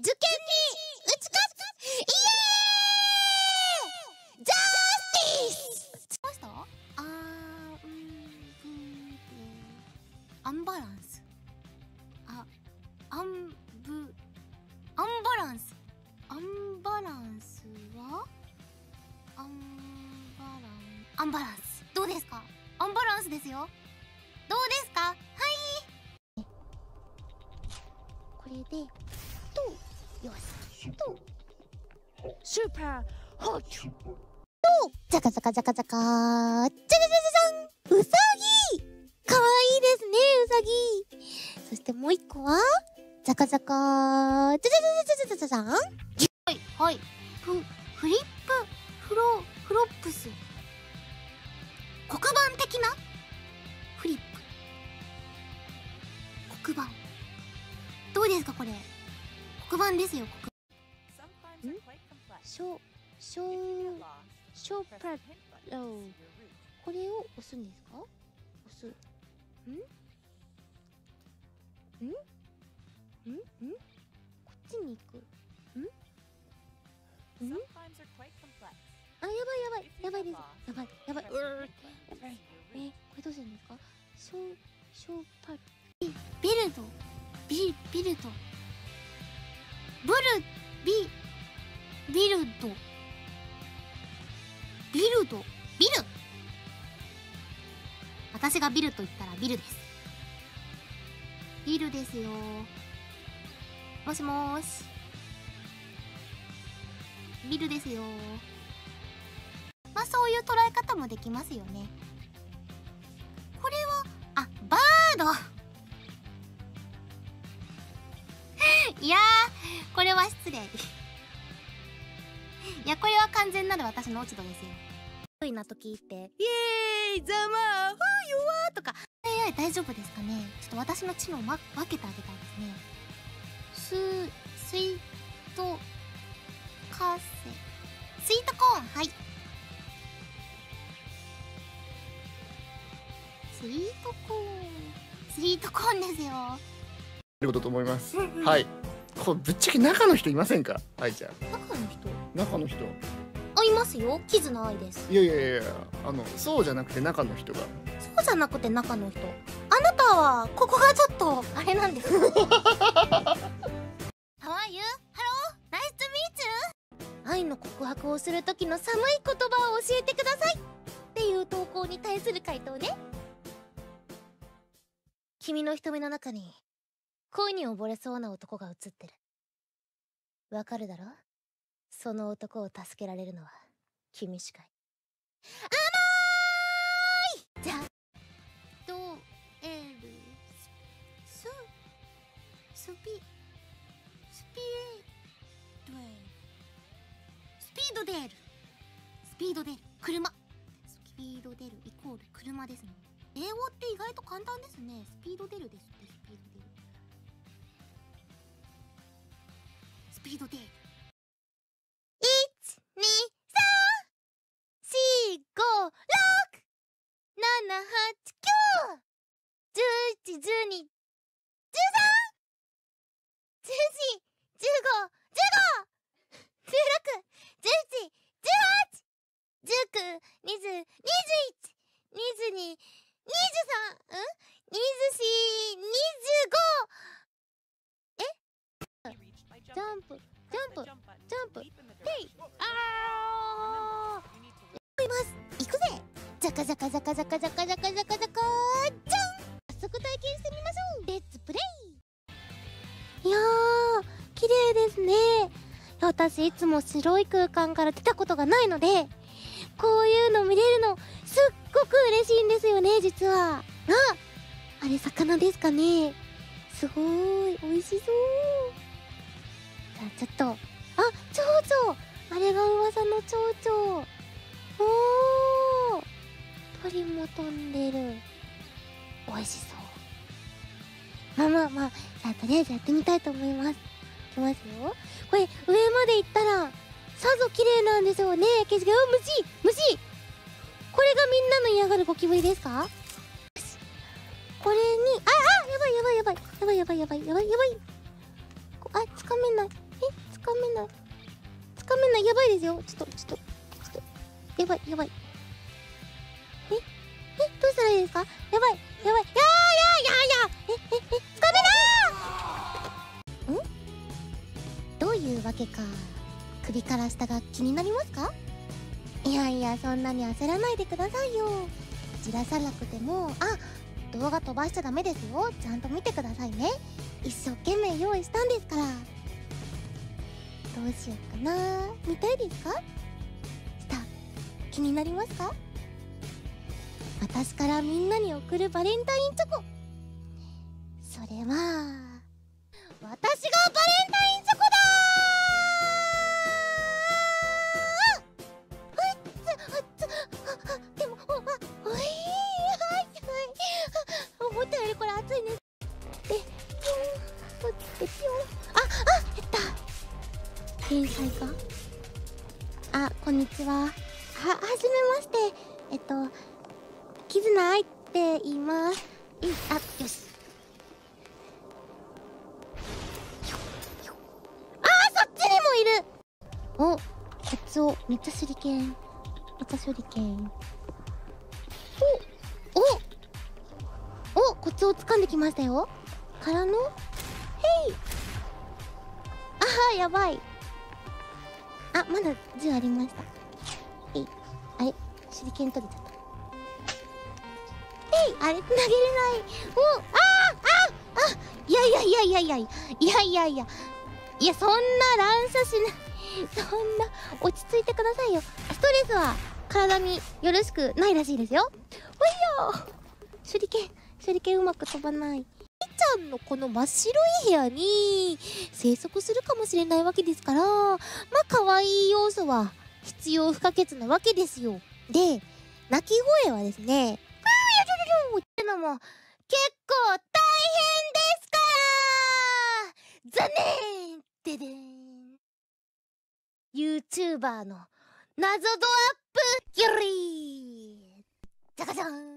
受験に打ち勝つイエーイ。ジャス。ティスましたあーんぶアンバランス。あアンブアンバランス。アンバランス。はアンバランアンバランス。どうですかアンバランス。ですよどうですかはいこれでとよしと。スーパーホットじゃかじゃかじゃかじゃかじゃじゃじゃじゃじゃんうさぎかわいいですねうさぎそしてもう一個はじゃかじゃかじゃじゃじゃじゃじゃじゃじゃんはいはいフフリップフロフロップス黒板的なフリップ黒板どうですかこれ黒板ですよ黒ショショショプラロこれを押すんですか？押す。ん？ん？ん？ん？こっちに行く。ん？ん？あやばいやばい。やばいです。やばい。やばい。うー。えこれどうするんですか？ショショーパルビビルド。ビビルド。ブルビビルド。ビルド？ビル？私がビルと言ったらビルです。ビルですよ。もしもし。ビルですよ。まあそういう捉え方もできますよね。これはあバード。いやーこれは失礼。いやこれは完全なる私の落ち度ですよ。得意な時って「イエーイざまーふーよわー」とか。AI 大丈夫ですかね？ちょっと私の知能ま分けてあげたいですね。ススイートカセ。スイートコーンはい。スイートコーン。スイートコーンですよ。ってことと思います。はい。これぶっちゃけ中の人いませんか？愛ちゃん。中の人？中の人。あいますよキズの愛ですいやいやいやあのそうじゃなくて中の人が。そうじゃなくて中の人あなたはここがちょっとあれなんです How are you? Hello? Nice to meet you? 愛の告白をする時の寒い言葉を教えてくださいっていう投稿に対する回答ね君の瞳の中に恋に溺れそうな男が映ってる。わかるだろ？その男を助けられるのは君しかい。甘い！じゃドエルススピスピドエルスピードデールスピードデール車。スピードデールイコール車ですね。英語って意外と簡単ですね。スピードデールですピードデール1 2 3 4 5 6 7 8ジャンプ、ジャンプ、ジャンプ、ヘイ。あー。います行くぜじゃかじゃかじゃかじゃかじゃかじゃかじゃん早速体験してみましょうレッツプレイいやー綺麗ですね私いつも白い空間から出たことがないのでこういうの見れるのすっごく嬉しいんですよね実はああれ魚ですかねすごーい美味しそうちょっと。あ蝶々。あれが噂の蝶々。おー。鳥も飛んでる。美味しそう。まあまあまあじゃあとりあえずやってみたいと思います。いきますよ。これ上まで行ったらさぞ綺麗なんですよね。景色。あ虫。虫。これがみんなの嫌がるゴキブリですか？これにああやばいやばいやばい。やばいやばいやばい。やばいやばい。あつかめない。めない。つかめない。やばいですよ。ちょっとちょっとちょっと。やばいやばい。ええどうしたらいいですか？やばいやばい。やーやーやーやー。えええつかめない。ん？どういうわけか。首から下が気になりますか？いやいやそんなに焦らないでくださいよ。じらさなくても。あ動画飛ばしちゃダメですよ。ちゃんと見てくださいね。一生懸命用意したんですから。どうしようかな。見たいですか？下気になりますか？私からみんなに送るバレンタインチョコ。それは私がバレンタインチョコ。天才か？あこんにちは。ははじめまして。えっとキズナアイって言います。いあよし。あーそっちにもいる。おこっちをめっちゃ手裏剣。めっちゃ手裏剣。おおおこっちを掴んできましたよ。からの？へい。あーやばい。あまだ銃ありました。えいあれ？手裏剣取れちゃった。えいあれ？投げれない。おあーああいやいやいやいやいや。いやいやいや。いやそんな乱射しない。そんな落ち着いてくださいよ。ストレスは体によろしくないらしいですよ。おいよ。手裏剣手裏剣うまく飛ばない。ちゃんのこの真っ白い部屋に生息するかもしれないわけですからまあ可愛い要素は必要不可欠なわけですよ。で鳴き声はですね「うーやちょちょちょ」ってのも結構大変ですから。残念ででん。YouTuber の謎ドアップギュリー。じゃかじゃん